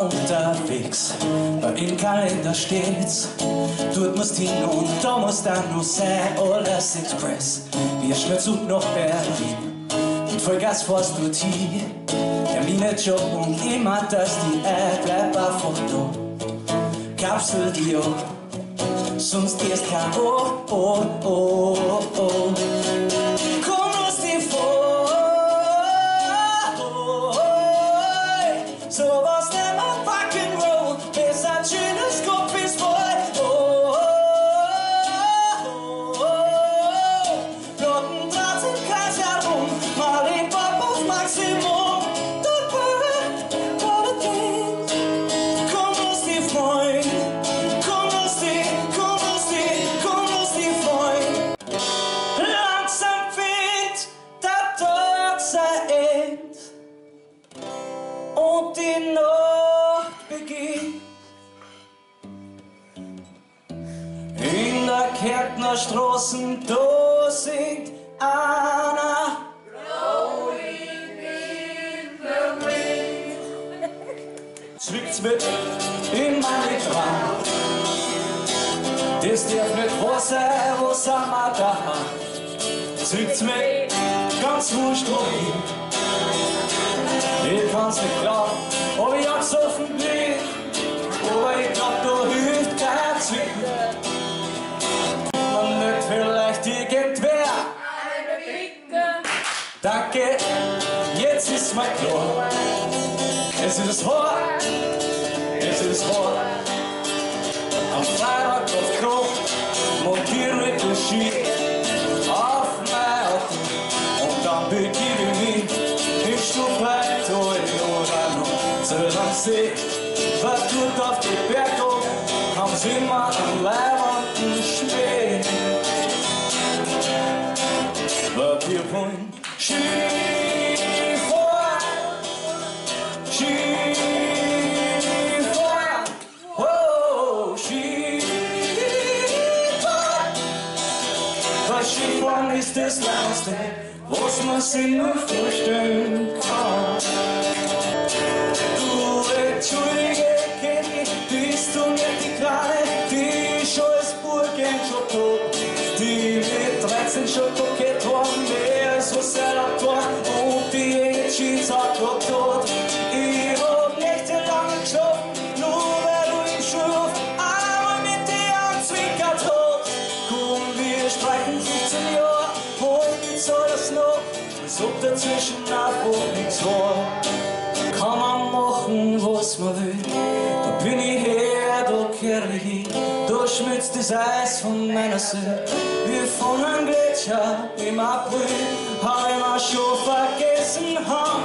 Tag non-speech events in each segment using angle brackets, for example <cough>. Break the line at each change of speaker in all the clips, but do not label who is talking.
Unterwegs, bei im Kalender steht's. Dort musst hin und da muss dann nur sein, alles Express. Wir Schnittzug nach Berlin, und Vollgas fährst du hier. Termine, Job und immer das die App, bleib einfach da. Kapsel dir, sonst gehst kein Oh, oh, oh, oh. End und die Nacht beginnt. In der Kärntner Straßen, da singt einer. Zwickt's mit in meine Traum. Das darf nicht wahr sein, was wir da? Zwickt's mit ganz wurscht wohin. Ich kann's nicht glauben, aber ich hab's auf dem Blick. Aber ich glaub, da hilft kein Zwicken. Und nicht vielleicht irgendwer. Danke, jetzt ist mal klar. Es ist das Haar, es ist das Haar. Am Freitag auf Krog, montiere ich Ski am See. Was tut auf die Bergung, haben sie immer am leibenden Schnee. Was wir wollen, Skifahren, Skifahren, oh, Skifahren. Weil Skifahren ist das Leiste, was man sich nur vorstellen das Eis von meiner Seele. Wie von einem Gletscher im April, hab ich mal schon vergessen haben.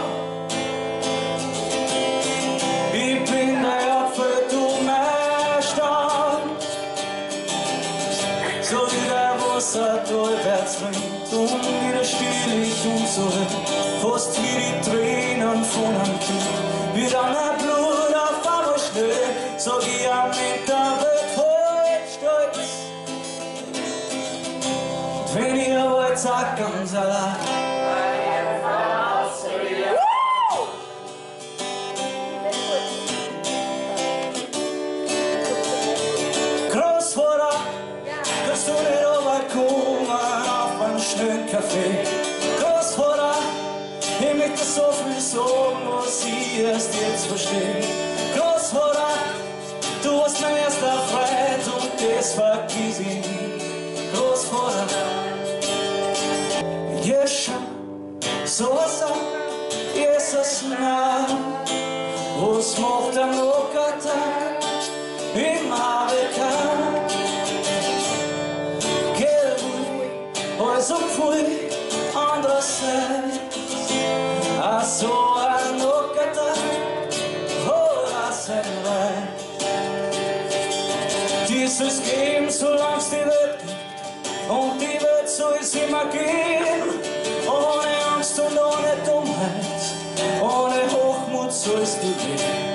Ich bin der Apfel, du mein Stand. So wie der Wasser vorwärts rinnt und widerstehlich und zurück. Fast wie die Tränen von einem Kind, wie dann ein Blut auf einmal schnell. Sag ich am sagt ganz allein. Großvater, kannst du nicht rüberkommen auf einen schönen Kaffee? Großvater, ich möchte so viel sagen, was ich erst jetzt verstehe. Großvater, du warst mein erster Freund und das vergiss so auch, Jesus was macht der Nokata im Amerikan? Gelb, also pfui, andererseits, ach so ein Nokata, oh, das ein Rein. Dieses Geben, solange es die Welt gibt, und die Welt soll es immer geben, ohne ohne Hochmut sollst du leben.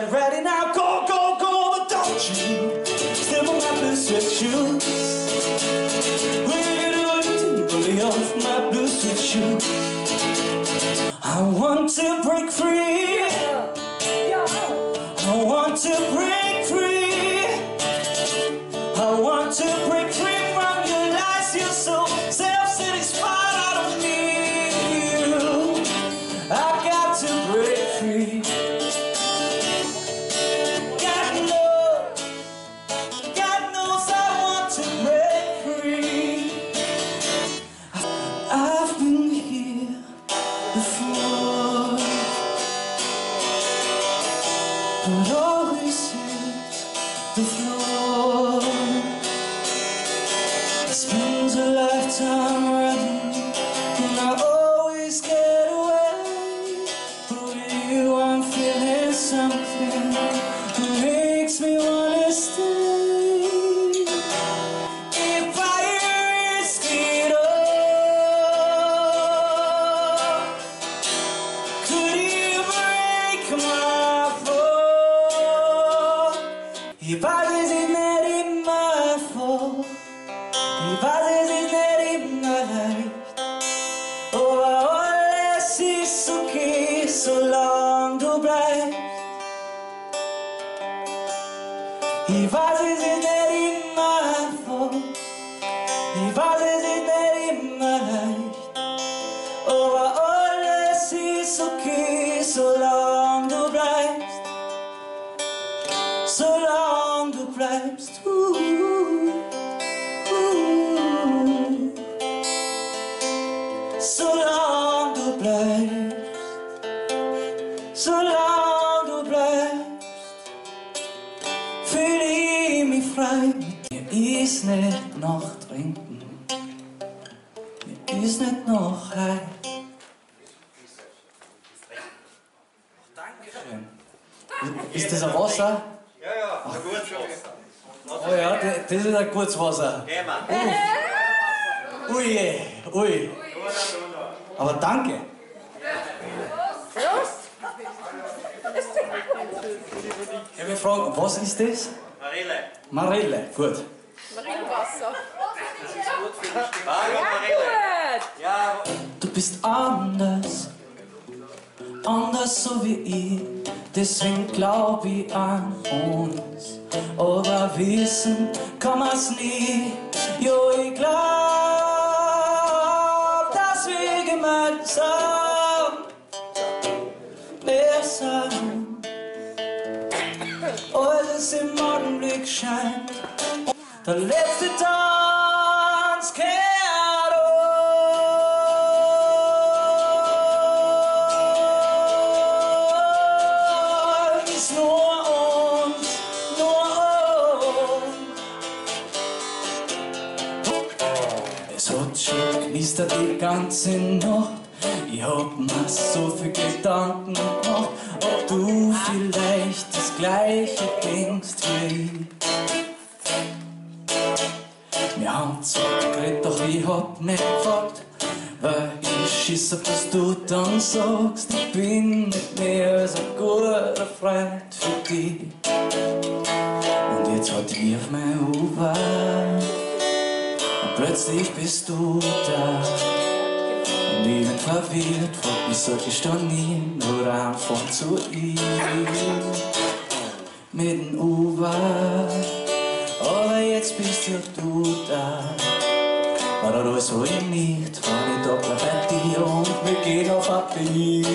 get ready now. E vai.
Liter Kurzwasser. <laughs>
Ui, ui. ui. Aber danke. Prost! Ich will fragen, was ist das?
Marille.
Marille, gut.
Marillenwasser.
Das ist
gut für die Marille.
Ja,
Du bist anders, anders so wie ich deswegen glaub ich an uns. Aber wissen kann man's nie, jo, ich glaub, dass wir gemeinsam mehr sind. Alles im Augenblick scheint, der letzte Tanz kehrt knistert die ganze Nacht. Ich hab mir so viel Gedanken gemacht, ob du vielleicht das gleiche denkst wie ich. Wir haben zwar geredet, doch ich hab nicht gefragt, weil ich schiss auf, was du dann sagst. Ich bin nicht mehr als ein guter Freund für dich. Und jetzt hat ich auf mein Ufer plötzlich bist du da. Bin verwirrt, frag mich, soll ich da nie oder einfach zu ihm mit dem Uber. Aber jetzt bist ja du da. War alles, wo ich nicht war, ich da bleib bei dir und wir gehen auf Appetit.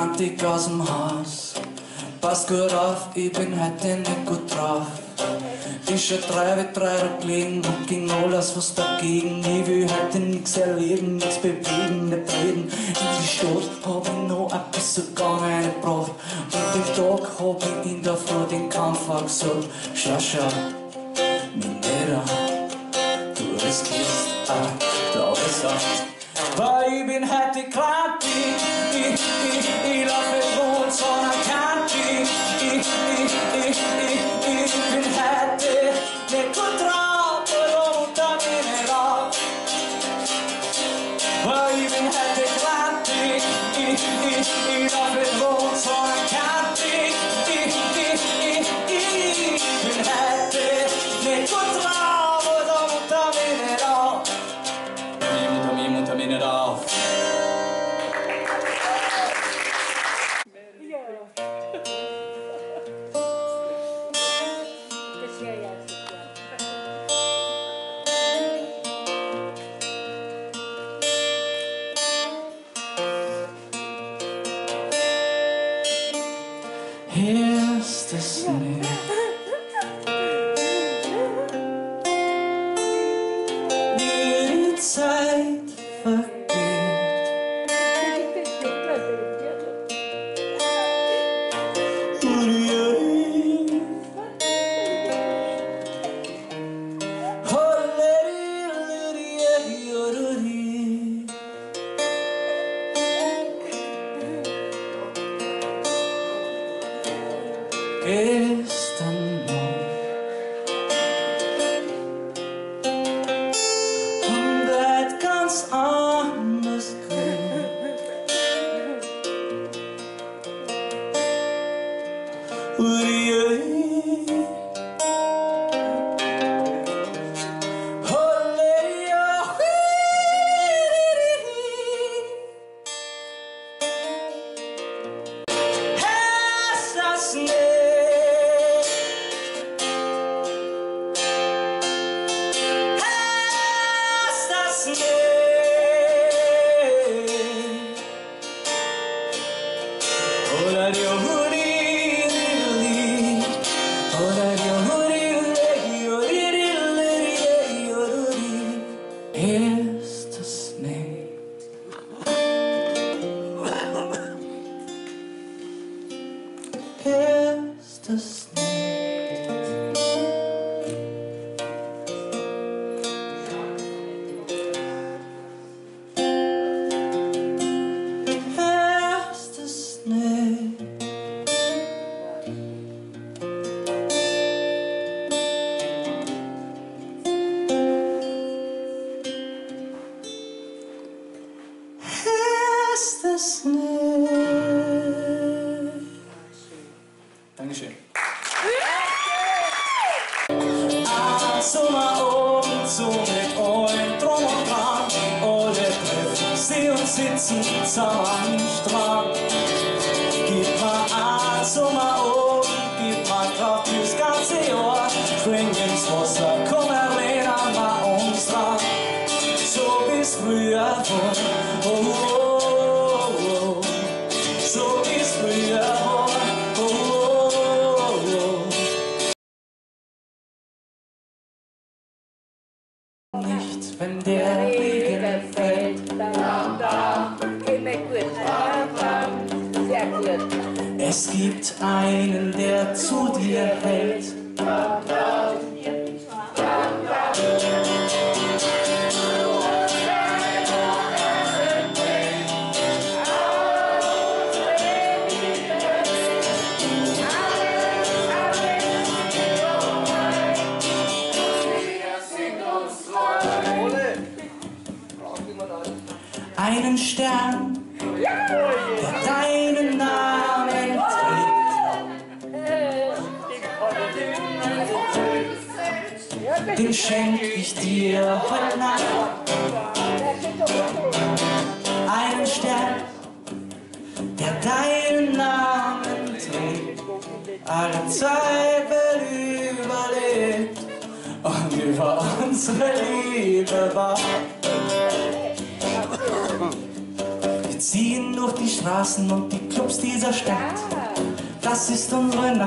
Grantig aus dem Haus. Pass gut auf, ich bin heute nicht gut drauf. Schon drei wie drei da gelegen und ging alles was dagegen. Ich will heute nix erleben, nix bewegen, nicht reden. In die Stadt hab ich noch ein bisschen Gang reingebracht. Und den Tag hab ich in der Früh den Kampf auch gesagt. Schau, schau, Minera, du riskierst auch, da alles auf. Weil ich bin heute krank, ich, ich, ich, ich lauf nicht rund, sondern krank,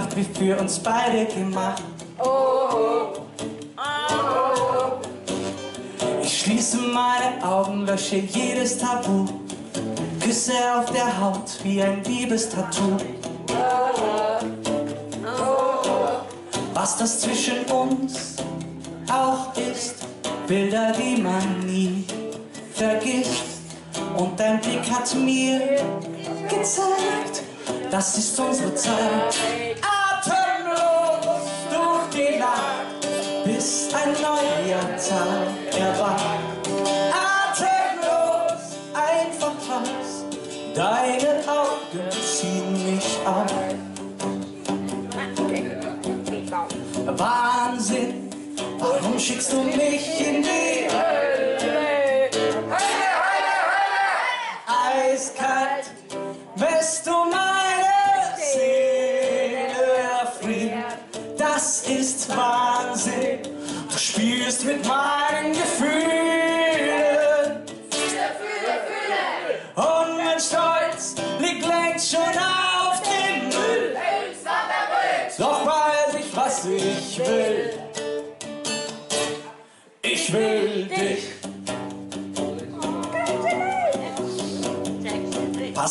Nacht, wie für uns beide gemacht. Ich schließe meine Augen, lösche jedes Tabu. Küsse auf der Haut wie ein Liebestattoo. Was das zwischen uns auch ist, Bilder, die man nie vergisst. Und dein Blick hat mir gezeigt, das ist unsere Zeit. Schickst du mich in die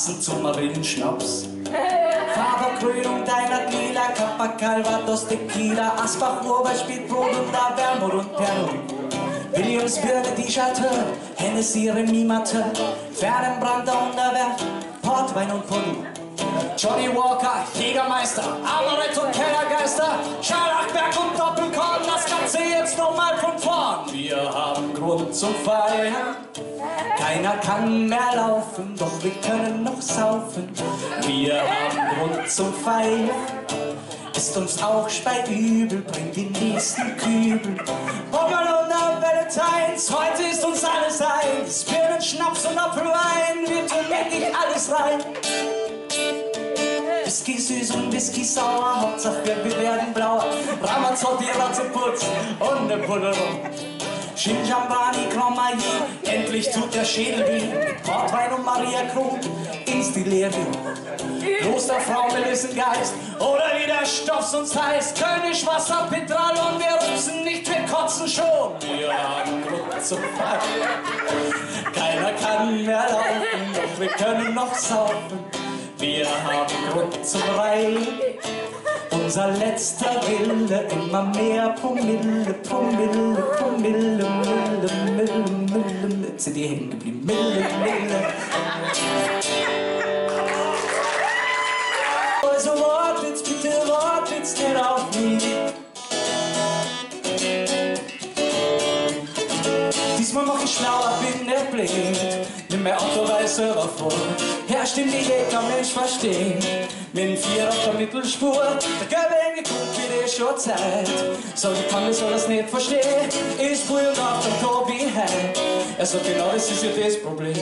Passend zum Marillenschnaps. <laughs> Farberkrönung deiner lila Kappa Calvados Tequila. Asbach, Urwald, Speedbrot und da Wermut und Pernoy Williamsburg, die Chateau, Hennessy, Remy Matte Fernenbrander Unterwerk, Portwein und Pulli. Johnny Walker, Jägermeister, Amaretto und Kellergeister. Scharlachberg und Doppelkorn, das Ganze jetzt nochmal von vorn. Wir haben Grund zum Feiern keiner kann mehr laufen, doch wir können noch saufen. Wir haben Grund zum Feiern. Ist uns auch speit übel, bringt den nächsten Kübel. Pommel und Valentines, heute ist uns alles eins. Birnen, Schnaps und Apfelwein, wir tun wirklich alles rein. Whisky süß und Whisky sauer, Hauptsache wir werden blauer. Ramazzotti, Ratzeputz und ne Pudelung. Shinjambani, Grand endlich tut der Schädel weh. Mit Portwein und Maria Krug ins Delirium. Klosterfrau Melissengeist oder wie der Stoff uns heißt. König, Wasser, Petral und wir rübsen nicht, wir kotzen schon. Wir haben Grund zum Feiern. Keiner kann mehr laufen, doch wir können noch saufen. Wir haben Grund zum Reihen. Unser letzter Wille, immer mehr Promille, Promille, Promille, Mille, Mille, Mille, sind die hängen geblieben. Mille, Mille. Also Wortwitz, bitte Wortwitz, nicht auf mich. Diesmal mach ich schlauer, bin nicht blind. Nimm mir Autoreis selber vor. Herrscht Idee, kann Mensch verstehen. Mit dem Vier auf der Mittelspur, der Gabel geguckt, wie die schon Zeit. So, ich kann das alles nicht verstehen. Ist früh und auf dem Tobi heim. Er sagt, genau das ist ja das Problem.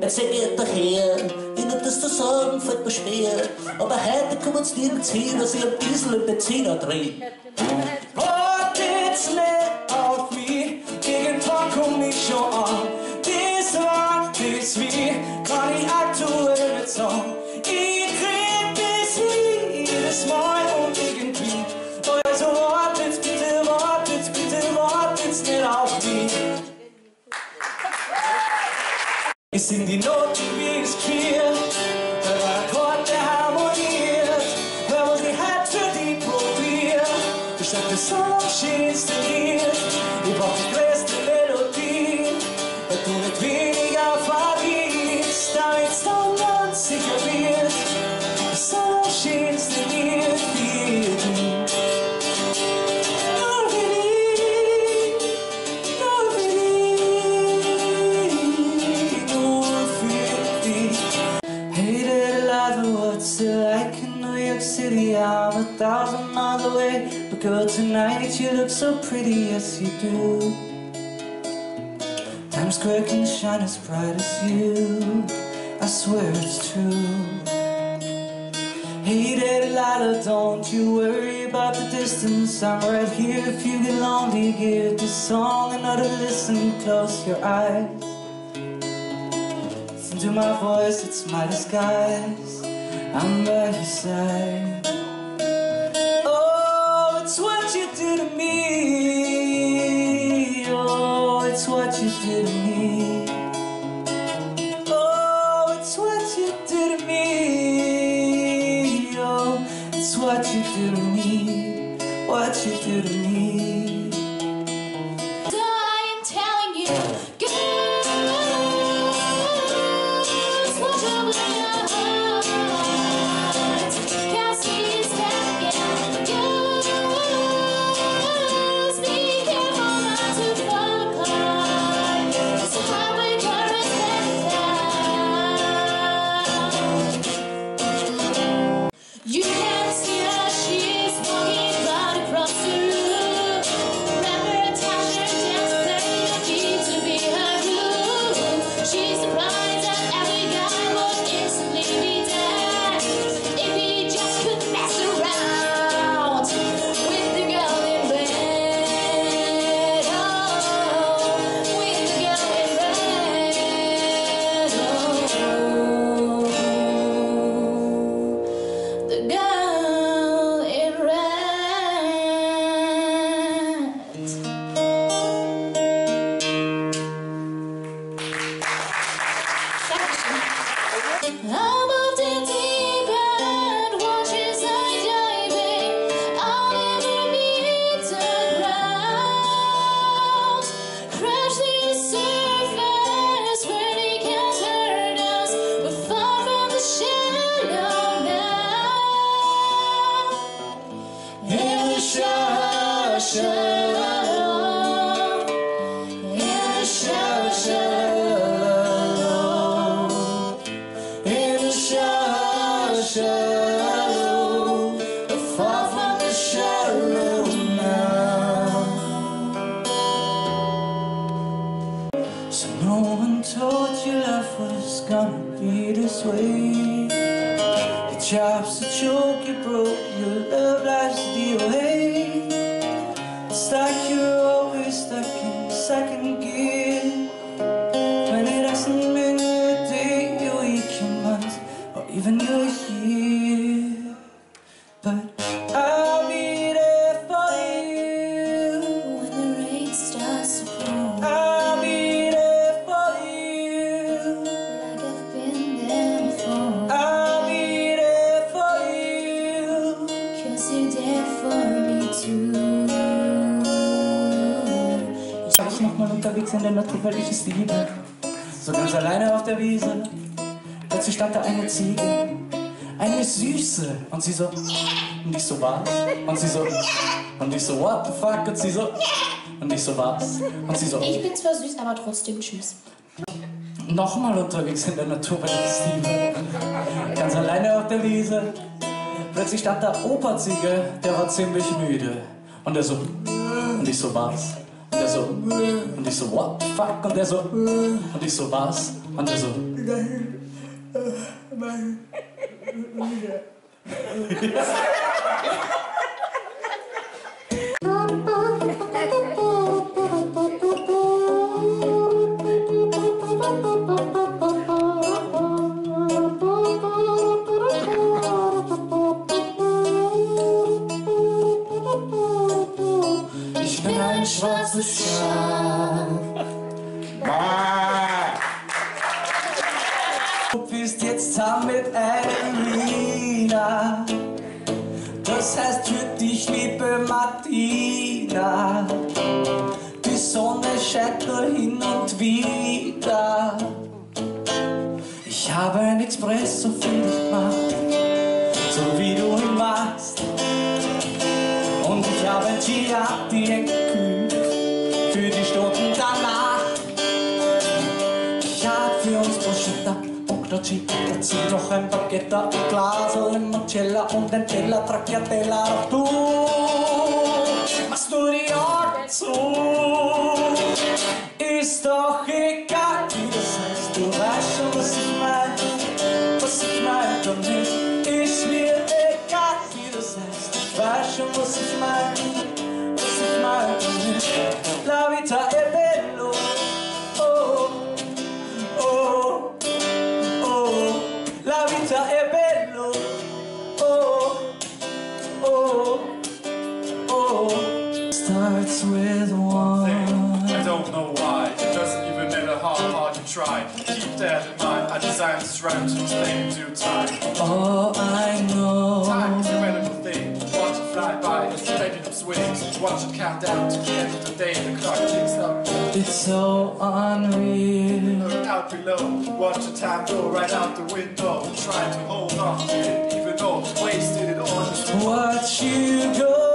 Jetzt sehr geehrter Herr, Ihnen das zu sagen fällt mir schwer. Aber heute kommen Sie nirgends hin, dass ich ein bisschen Benziner drehe.
di know. Girl, tonight you look so pretty, yes you do. Times Square can shine as bright as you. I swear it's true. Hey Delilah, don't you worry about the distance. I'm right here if you get lonely Give this song. Another listen, close your eyes. Listen to my voice, it's my disguise. I'm by your side. shine. was? Und sie so, und ich so, what the fuck? Und sie so, und ich so, was? Und sie so,
Ich bin zwar süß, aber trotzdem tschüss.
Nochmal unterwegs in der Natur bei der Steve. Ganz alleine auf der Wiese. Plötzlich stand da Operziege, der war ziemlich müde. Und er so, und ich so, was? Und er so, und ich so, what the fuck? Und er so, und ich so, was? Und er so, ich bin ein schwarzes Schaf. Du bist jetzt damit einem Wiener. Das heißt für dich, liebe Martina, die Sonne scheint nur hin und wieder. Ich habe ein Espresso für dich gemacht, so wie du ihn machst. Und ich habe ein Giatti gekühlt Gnocchi, dazu noch ein Baguette, ein Glas Limoncello und ein Teller Tracciatella. Doch du machst nur die Augen zu. Ist doch
That in mind, I designed this rhyme to explain in due time.
Oh, I know.
Time is a relative thing, watch it fly by, it's taking its wings. Watch it count down to the end of the day, the clock ticks up.
It's so unreal.
Look out below, watch the time go right out the window. Trying to hold on to it, even though wasted it all just
Watch you go.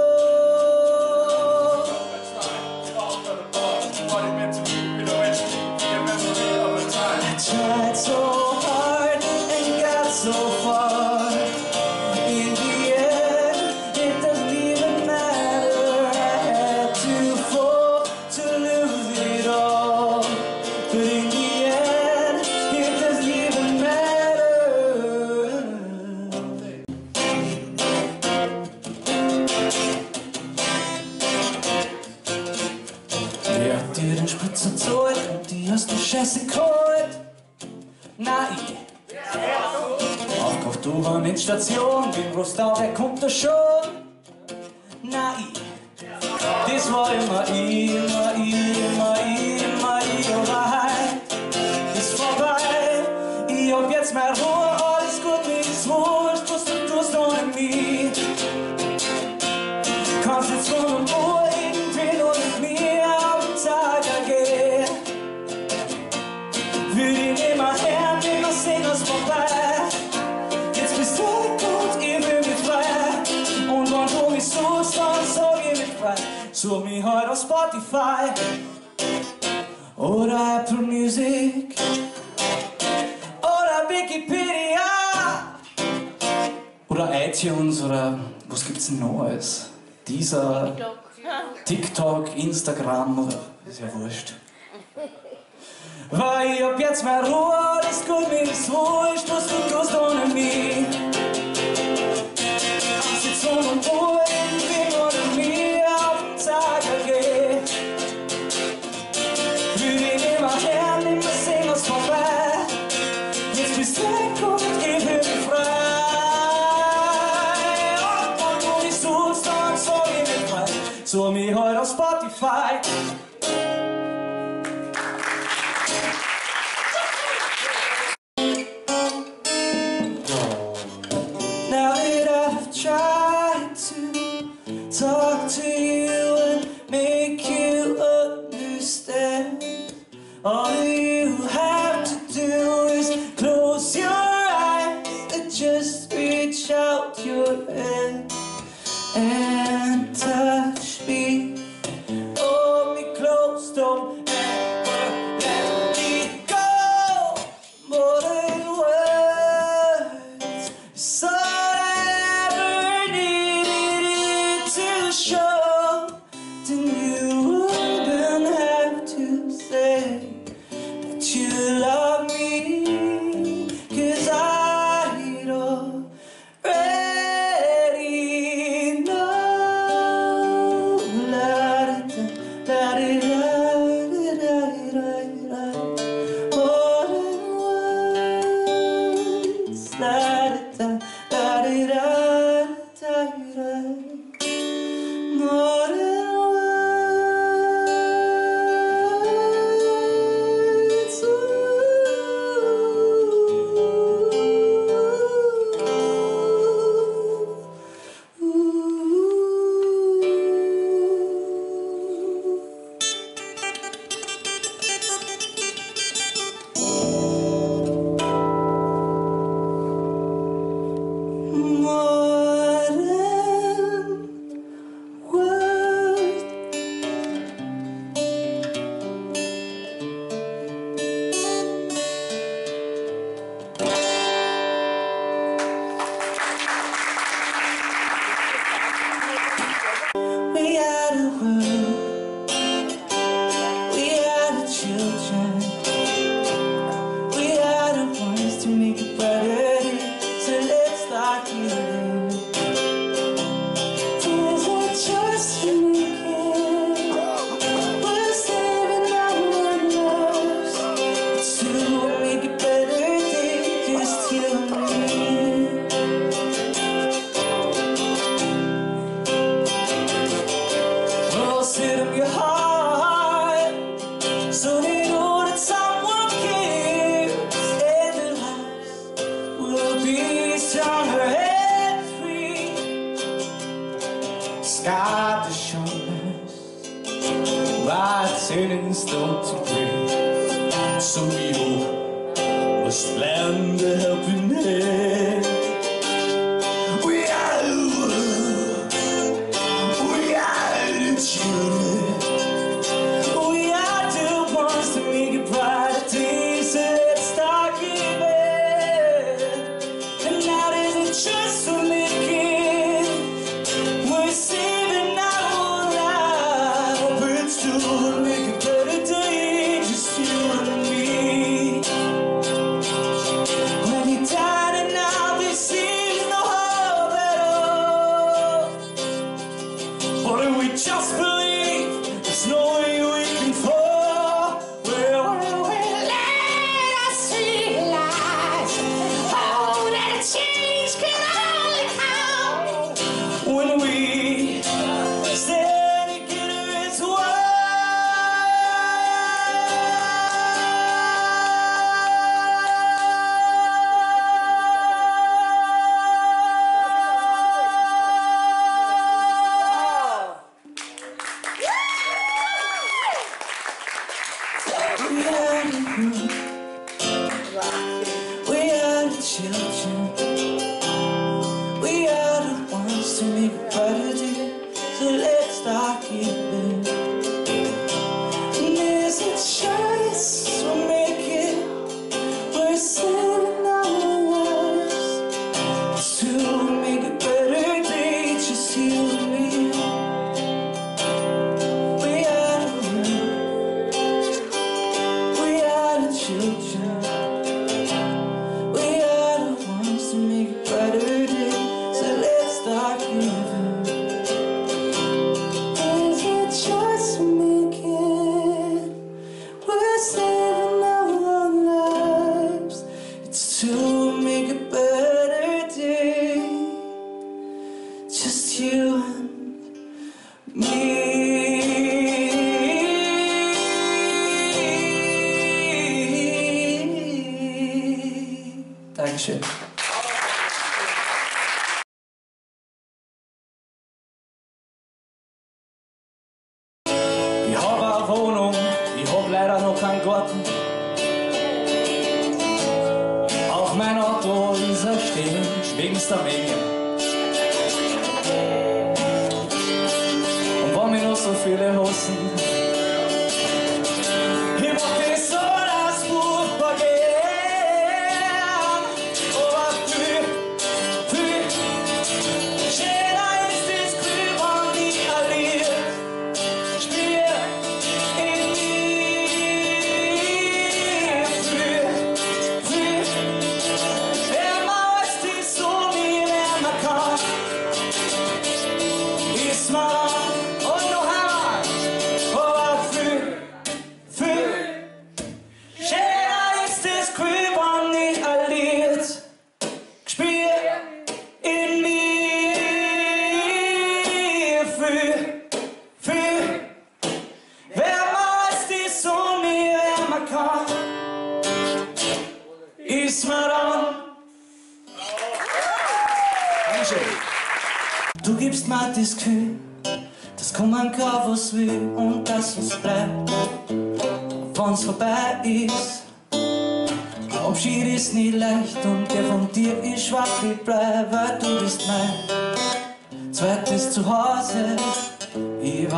Such mich heute auf Spotify oder Apple Music oder Wikipedia oder iTunes oder was gibt's denn alles? Dieser TikTok, Instagram oder ist ja wurscht. Weil ich hab jetzt mehr Ruhe, alles gut, mir ist wurscht, was du tust ohne mich. Jetzt um und Ruhe 中。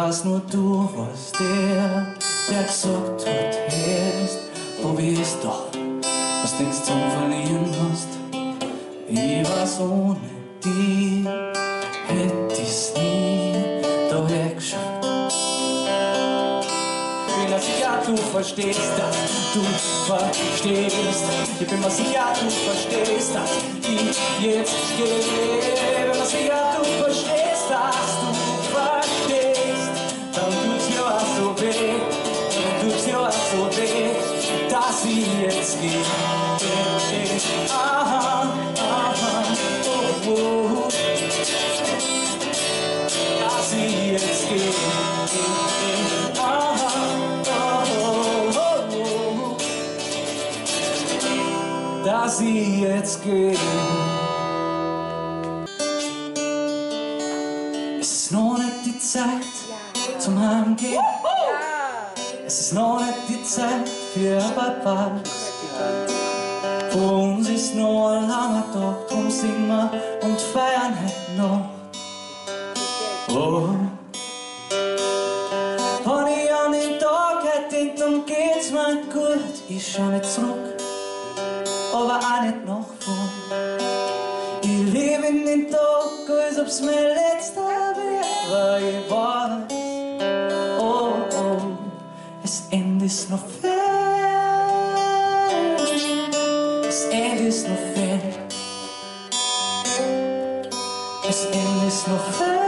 warst nur du, was der, der gesagt hat, jetzt probier's doch, was denkst zum Verlieren hast. Ich war's ohne dich, hätt ich's nie da geschafft. Ich bin mir sicher, du verstehst das, du verstehst. Ich bin mir sicher, du verstehst das, ich jetzt stehe. geben. Es ist noch nicht die Zeit zum Heimgehen. Es ist noch nicht die Zeit für Papas. Für uns ist noch ein langer Tag, drum singen wir und feiern halt noch. Oh. Wenn ich an den Tag hätte, dann geht's mir gut. Ich schau nicht zurück aber auch nicht nach vorn. Ich lebe in den Tag, als ob's mein letzter wäre, weil ich weiß, oh, oh, das Ende ist noch fern. Das Ende ist noch fern. Das Ende ist noch fern.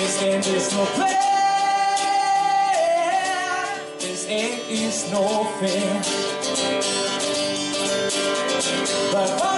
Das Ende ist noch fern. Das Ende ist noch fern. But